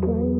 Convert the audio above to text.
crying